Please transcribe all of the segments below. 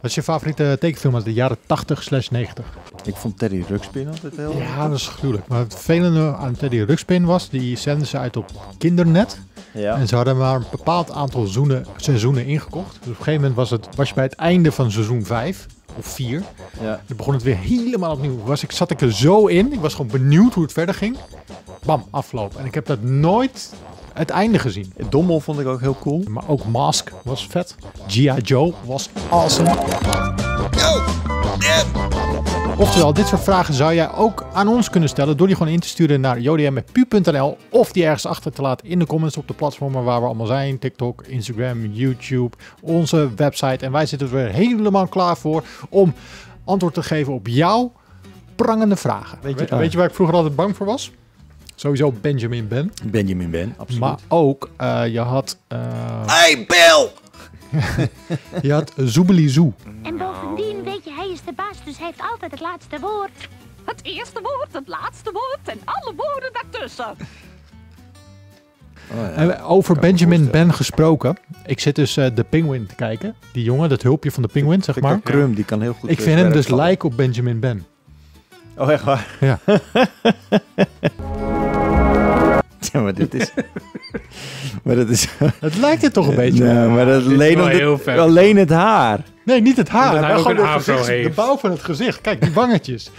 Wat is je favoriete tekenfilm uit de jaren 80 slash 90? Ik vond Teddy Ruxpin altijd heel... Ja, dat is gruwelijk. Maar het vervelende aan Teddy Ruxpin was, die zenden ze uit op Kindernet. Ja. En ze hadden maar een bepaald aantal seizoenen, seizoenen ingekocht. Dus op een gegeven moment was, het, was je bij het einde van seizoen 5 of 4. ja. Dan begon het weer helemaal opnieuw. Was ik, zat ik er zo in. Ik was gewoon benieuwd hoe het verder ging. Bam, afloop. En ik heb dat nooit het einde gezien. Dommel vond ik ook heel cool. Maar ook Mask was vet. G.I. Joe was awesome. Oftewel, dit soort vragen zou jij ook aan ons kunnen stellen door die gewoon in te sturen naar jodm.pu.nl of die ergens achter te laten in de comments op de platformen waar we allemaal zijn. TikTok, Instagram, YouTube, onze website. En wij zitten er weer helemaal klaar voor om antwoord te geven op jouw prangende vragen. Weet je, weet je waar ik vroeger altijd bang voor was? Sowieso Benjamin Ben. Benjamin Ben, absoluut. Maar ook, eh, je had... eh, Hey Bill! Je had Zoebeli Zoo. En bovendien, weet je, hij is de baas, dus hij heeft altijd het laatste woord. Het eerste woord, het laatste woord en alle woorden daartussen. Oh, ja. En over Benjamin. Ben gesproken. Ik zit dus eh, de Penguin te kijken. Die jongen, dat hulpje van de Penguin, zeg maar. Krum, die kan heel goed... Ik vind hem dus lijken op Benjamin Ben. Oh, echt waar? Ja. ja, maar dit is... maar dat is... Het lijkt er toch een beetje. Nee, maar dat is alleen, ver. alleen het haar. Nee, niet het haar. Maar gewoon een de, bouw van het gezicht. Kijk, die wangetjes.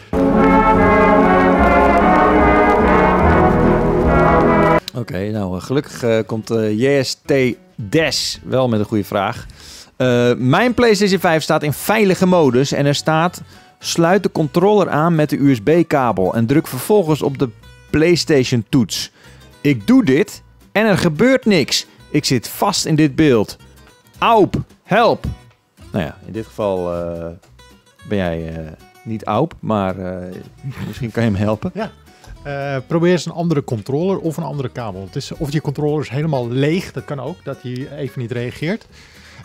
Oké, nou eh, gelukkig eh, komt eh, JST Des wel met een goede vraag. Eh, mijn PlayStation 5 staat in veilige modus en er staat sluit de controller aan met de USB-kabel en druk vervolgens op de PlayStation toets. Ik doe dit en er gebeurt niks. Ik zit vast in dit beeld. Aup, help. Nou ja, in dit geval eh, ben jij eh, niet Aup, maar eh, misschien kan je hem helpen. Eh, probeer eens een andere controller of een andere kabel. Het is, of je controller is helemaal leeg. Dat kan ook, dat hij even niet reageert.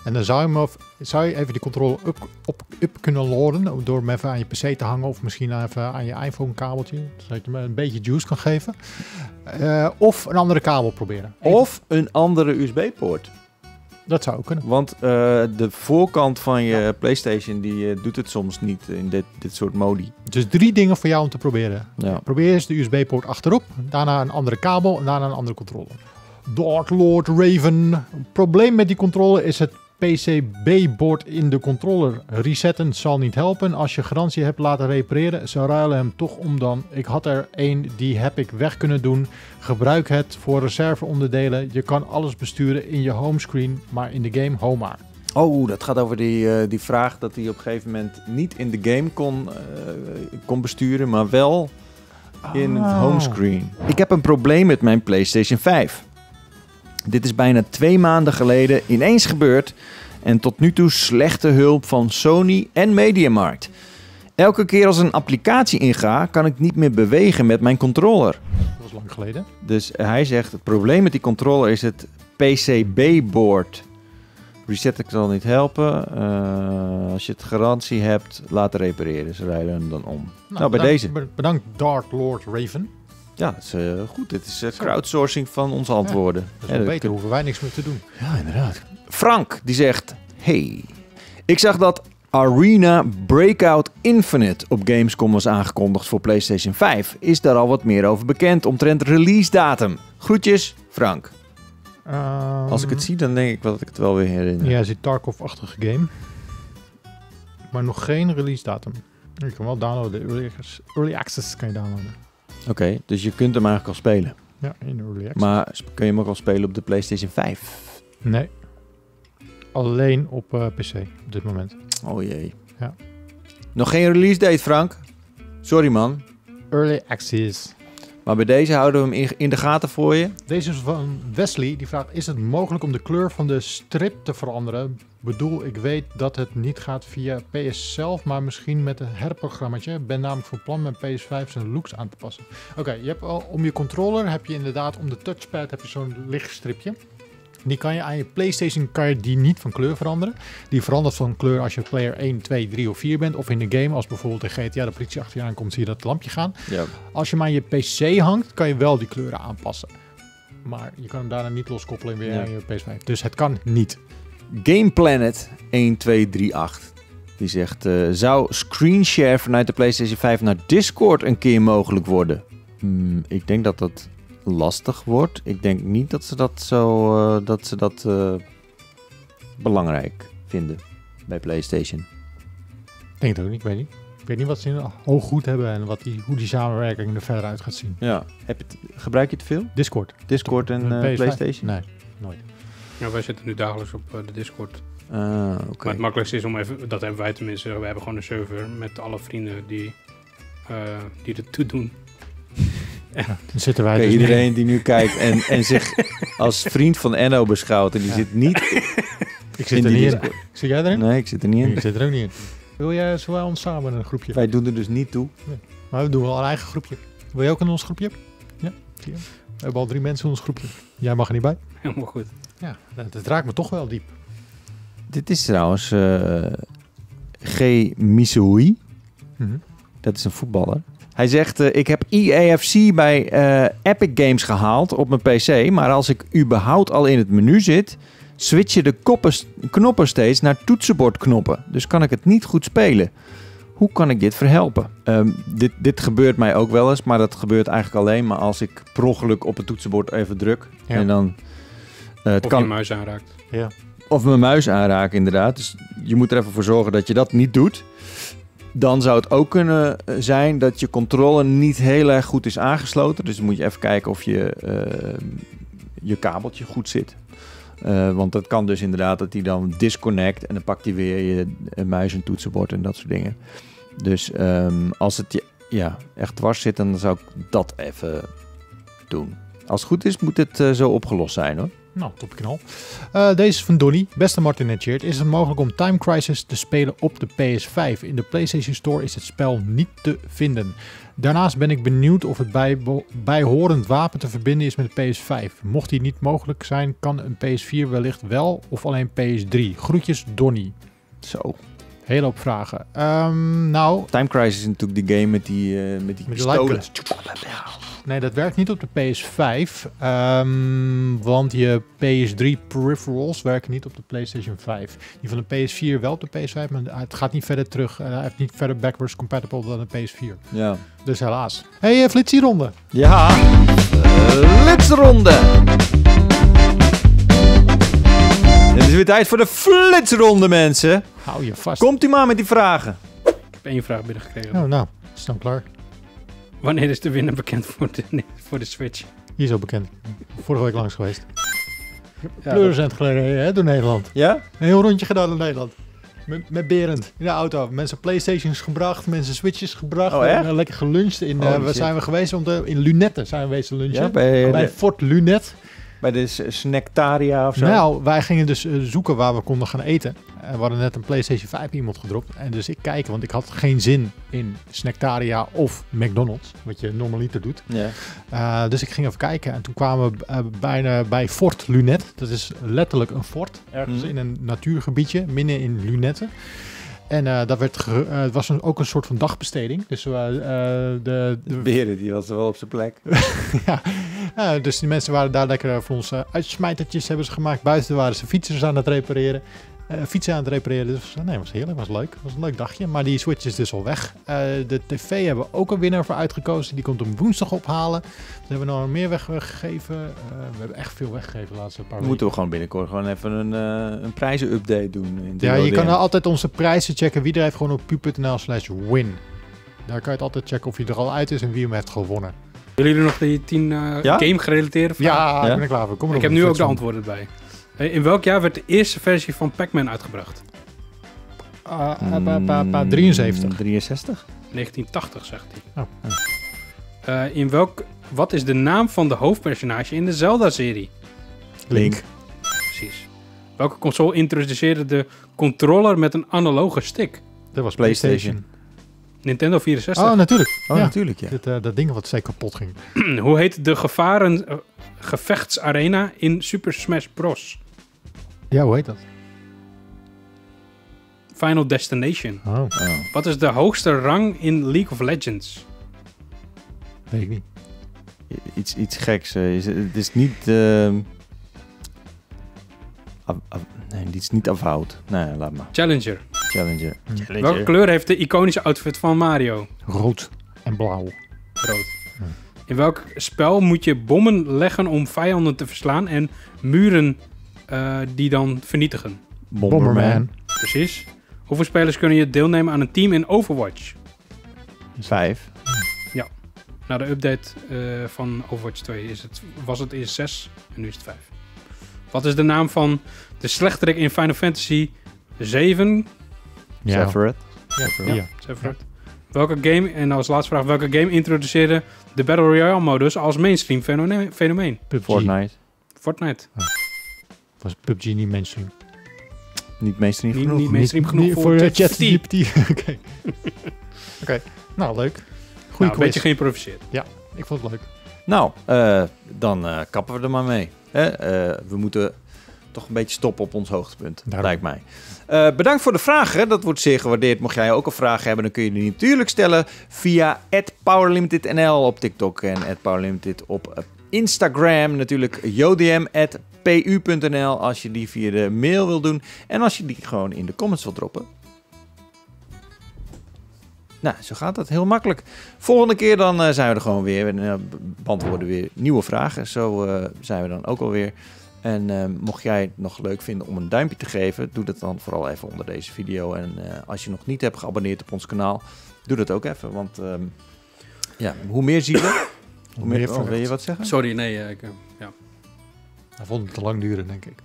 En dan zou je, hem of, zou je even die controller up, op, up kunnen laden. Door hem even aan je PC te hangen. Of misschien even aan je iPhone kabeltje. Zodat je hem een beetje juice kan geven. Eh, of een andere kabel proberen. Even- Of een andere USB-poort. Dat zou ook kunnen. Want eh, de voorkant van je PlayStation die eh, doet het soms niet in dit, dit soort modi. Dus drie dingen voor jou om te proberen. Ja. Probeer eens de USB-poort achterop. Daarna een andere kabel. En daarna een andere controller. Dark Lord Raven. Het probleem met die controller is het PCB-bord in de controller. Resetten zal niet helpen. Als je garantie hebt laten repareren, ze ruilen hem toch om dan. Ik had er één, die heb ik weg kunnen doen. Gebruik het voor reserveonderdelen. Je kan alles besturen in je homescreen, maar in de game home maar. Oh, dat gaat over die, eh, die vraag dat hij op een gegeven moment niet in de game kon, eh, kon besturen, maar wel in het Oh. homescreen. Ik heb een probleem met mijn PlayStation 5. Dit is bijna twee maanden geleden ineens gebeurd en tot nu toe slechte hulp van Sony en Mediamarkt. Elke keer als een applicatie inga, kan ik niet meer bewegen met mijn controller. Dat was lang geleden. Dus hij zegt, het probleem met die controller is het PCB-board. Reset zal niet helpen. Eh, als je het garantie hebt, laten repareren. Ze rijden hem dan om. Nou, bij bedankt- deze. be- Bedankt Dark Lord Raven. Ja, dat is eh, goed. Dit is eh, crowdsourcing van onze antwoorden. Dat is Ja, dat beter, kun- hoeven wij niks meer te doen. Ja, inderdaad. Frank, die zegt... Hey, ik zag dat Arena Breakout Infinite op Gamescom was aangekondigd voor PlayStation 5. Is daar al wat meer over bekend omtrent release datum? Groetjes, Frank. Als ik het zie, dan denk ik dat ik het wel weer herinner. Ja, zit Tarkov-achtige game. Maar nog geen release datum. Je kan wel downloaden. Early access, early access kan je downloaden. Oké, dus je kunt hem eigenlijk al spelen. Ja, in early access. Maar kun je hem ook al spelen op de PlayStation 5? Nee. Alleen op eh, PC op dit moment. Oh jee. Ja. Nog geen release date, Frank? Sorry man. Early access. Maar bij deze houden we hem in, de gaten voor je. Deze is van Wesley. Die vraagt, is het mogelijk om de kleur van de strip te veranderen? Bedoel, ik weet dat het niet gaat via PS zelf, maar misschien met een herprogrammaatje. Ben namelijk van plan mijn PS5 zijn looks aan te passen. Oké, je hebt om je controller heb je inderdaad om de touchpad heb je zo'n lichtstripje. Die kan je aan je PlayStation kan je die niet van kleur veranderen. Die verandert van kleur als je player 1, 2, 3 of 4 bent. Of in de game, als bijvoorbeeld in GTA de politie achter je aankomt, zie je dat lampje gaan. Ja. Als je hem aan je PC hangt, kan je wel die kleuren aanpassen. Maar je kan hem daarna niet loskoppelen en weer Ja. aan je PS5. Dus het kan niet. Game Planet 1238 Die zegt, eh, zou screenshare vanuit de PlayStation 5 naar Discord een keer mogelijk worden? Hmm, ik denk dat dat lastig wordt. Ik denk niet dat ze dat zo eh, dat ze dat eh, belangrijk vinden bij PlayStation. Ik denk het ook niet, ik weet niet. Ik weet niet wat ze in hoog goed hebben en wat die, hoe die samenwerking er verder uit gaat zien. Ja. Heb je het, gebruik je het veel? Discord. Discord en Eh, PS5? PlayStation? Nee, nooit. Ja, wij zitten nu dagelijks op de Discord. Oké. Maar het makkelijkste is om even, dat hebben wij tenminste, we hebben gewoon een server met alle vrienden die, eh die er toe doen. Dan zitten wij dus iedereen die nu kijkt en, en zich als vriend van Enno beschouwt en die Ja. zit niet Ik zit in er niet in. Zit jij erin? Nee, ik zit er niet in. Ik zit er ook niet in. Wil jij zowel ons samen in een groepje? Wij doen er dus niet toe. Maar we doen wel een eigen groepje. Wil jij ook in ons groepje? Ja, zie je. We hebben al drie mensen in ons groepje. Jij mag er niet bij. Helemaal goed. Ja, dat, dat raakt me toch wel diep. Dit is trouwens eh, G. Misui. Mhm. Dat is een voetballer. Hij zegt, eh, ik heb EAFC bij eh, Epic Games gehaald op mijn PC. Maar als ik überhaupt al in het menu zit, switchen de koppen, knoppen steeds naar toetsenbordknoppen. Dus kan ik het niet goed spelen. Hoe kan ik dit verhelpen? Ehm, dit, dit gebeurt mij ook wel eens, maar dat gebeurt eigenlijk alleen maar als ik per ongeluk op het toetsenbord even druk. Ja. En dan... eh, het Of kan, je muis aanraakt. Ja. of mijn muis aanraken, inderdaad. Dus je moet er even voor zorgen dat je dat niet doet. Dan zou het ook kunnen eh, zijn dat je controle niet heel erg goed is aangesloten. Dus dan moet je even kijken of je, eh, je kabeltje goed zit. Eh, want dat kan dus inderdaad dat hij dan disconnect en dan pakt hij weer je muis en toetsenbord en dat soort dingen. Dus ehm, als het je ja, echt dwars zit, dan zou ik dat even doen. Als het goed is, moet het zo opgelost zijn hoor. Nou, top knal. Eh, deze is van Donny. Beste Martin en Cheert. Is het mogelijk om Time Crisis te spelen op de PS5? In de PlayStation Store is het spel niet te vinden. Daarnaast ben ik benieuwd of het bij, bijhorend wapen te verbinden is met de PS5. Mocht die niet mogelijk zijn, kan een PS4 wellicht wel of alleen PS3. Groetjes, Donny. Zo. Hele hoop vragen. Ehm, nou, Time Crisis is natuurlijk die game met die, eh, met die Met die pistolen. Nee, dat werkt niet op de PS5. ehm, want je PS3 peripherals werken niet op de PlayStation 5. Die van de PS4 wel op de PS5, maar het gaat niet verder terug. eh, Hij heeft niet verder backwards compatible dan de PS4. Ja. Dus helaas. Hey, uh, Flitsieronde. Ja. Flitsronde. Het is weer tijd voor de flitsronde, mensen. Hou je vast. Komt u maar met die vragen. Ik heb één vraag binnengekregen. Oh, nou, is dan klaar. Wanneer is de winnaar bekend voor de, voor de Switch? Hier is al bekend. Vorige week langs geweest. Ja, Pleurisend geleden hè, door Nederland. Ja? Een heel rondje gedaan in Nederland. Met, met Berend in de auto. Mensen Playstations gebracht, mensen Switches gebracht. Oh, hebben lekker geluncht. In, eh, Holy waar shit. zijn we geweest? Om de, in Lunetten zijn we wezen lunchen. Ja, bij, bij de, Fort Lunet. bij de Snacktaria of zo. Nou, wij gingen dus eh, zoeken waar we konden gaan eten. We hadden net een PlayStation 5 iemand gedropt. En dus ik kijken, want ik had geen zin in Snacktaria of McDonald's. Wat je normaliter doet. Ja. Uh, dus ik ging even kijken en toen kwamen we uh, bijna bij Fort Lunet. Dat is letterlijk een fort, ergens Mhm. in een natuurgebiedje, midden in Lunetten. En uh, dat werd het was een, ook een soort van dagbesteding. Dus de, De de beren, die was wel op zijn plek. ja, dus die mensen waren daar lekker voor ons uitsmijtertjes hebben ze gemaakt. Buiten waren ze fietsers aan het repareren. Uh, fietsen aan het repareren. Dus nee, was heerlijk, was leuk. was een leuk dagje. Maar die Switch is dus al weg. Uh, de tv hebben we ook een winnaar voor uitgekozen. Die komt op woensdag ophalen. We hebben nog meer weggegeven. Uh, we hebben echt veel weggegeven de laatste paar weken. Moeten we gewoon binnenkort gewoon even een, uh, een prijzen-update doen. In ja, je kan altijd onze prijzen checken. Wie er heeft gewoon op pu.nl slash win. Daar kan je het altijd checken of hij er al uit is en wie hem heeft gewonnen. Willen jullie nog die tien uh, ja? game-gerelateerde vragen? Ja, ja, ik ben er klaar voor. Kom ik heb nu ook de antwoorden bij. In welk jaar werd de eerste versie van Pac-Man uitgebracht? Uh, uh, 73. 63? 1980, zegt hij. Oh. Uh, in welk, wat is de naam van de hoofdpersonage in de Zelda-serie? Link. Precies. Welke console introduceerde de controller met een analoge stick? Dat was PlayStation. PlayStation. Nintendo 64. Oh, natuurlijk. Oh, ja. natuurlijk, ja. Dat, uh, dat ding wat zeker kapot ging. Hoe heet de gevaren uh, gevechtsarena in Super Smash Bros? Ja, hoe heet dat? Final Destination. Oh. oh. Wat is de hoogste rang in League of Legends? Weet ik niet. Iets, iets geks. Is, het is niet... Uh... Nee, die is niet afhoud. Nee, laat maar. Challenger. Challenger. Welke kleur heeft de iconische outfit van Mario? Rood en blauw. Rood. In welk spel moet je bommen leggen om vijanden te verslaan en muren eh, die dan vernietigen? Bomberman. Precies. Hoeveel spelers kunnen je deelnemen aan een team in Overwatch? Vijf. Na de update eh, van Overwatch 2 is het, was het eerst 6 en nu is het 5. Wat is de naam van de slechterik in Final Fantasy 7? Ja. Sephiroth. Ja. ja. Sephiroth. Welke game, en als laatste vraag, welke game introduceerde de Battle Royale modus als mainstream fenomeen? Fortnite. Fortnite. Was PUBG niet mainstream? Niet mainstream Niet, genoeg. niet mainstream genoeg Niet voor, eh, ChatGPT. ChatGPT. Oké. Oké. Nou, leuk. Goeie Nou, een beetje geïmproviseerd. Ik vond het leuk. Nou, eh, dan eh, kappen we er maar mee. Hè? Eh, we moeten toch een beetje stoppen op ons hoogtepunt, Daarom. lijkt mij. Eh, bedankt voor de vragen. Dat wordt zeer gewaardeerd. Mocht jij ook een vraag hebben, dan kun je die natuurlijk stellen via @powerlimitednl op TikTok en @powerlimited op Instagram. Natuurlijk jodm@pu.nl als je die via de mail wil doen en als je die gewoon in de comments wil droppen. Nou, zo gaat dat heel makkelijk. Volgende keer dan eh, zijn we er gewoon weer en eh, beantwoorden weer nieuwe vragen. Zo eh, zijn we dan ook alweer. En mocht jij het nog leuk vinden om een duimpje te geven, doe dat dan vooral even onder deze video. En eh, als je nog niet hebt geabonneerd op ons kanaal, doe dat ook even. Want ehm, ja, hoe meer zielen, hoe meer... oh, wil je wat zeggen? Sorry, nee. ik, ja. Hij vond het te lang duren, denk ik.